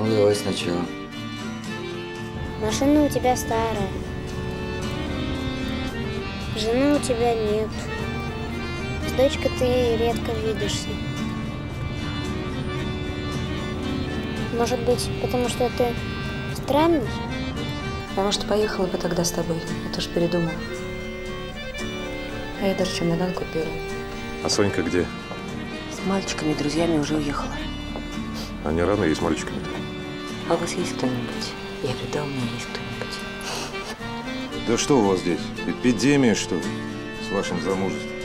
Ну, давай сначала. Машина у тебя старая. Жены у тебя нет. С дочкой ты редко видишься. Может быть, потому что ты странный? Я, может, поехала бы тогда с тобой. Я тоже передумала. А я даже чемодан купила. А Сонька где? С мальчиками, друзьями уже уехала. А не рано ей с мальчиками-то? А у вас есть кто-нибудь? Я говорю, да, у меня есть кто-нибудь. Да что у вас здесь? Эпидемия, что ли? С вашим замужеством.